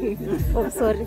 Oh, sorry.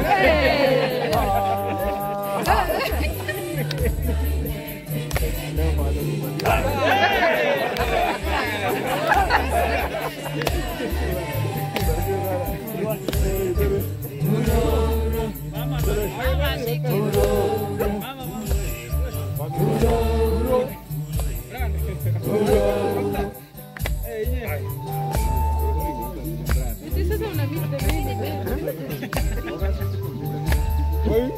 Hey! Hey.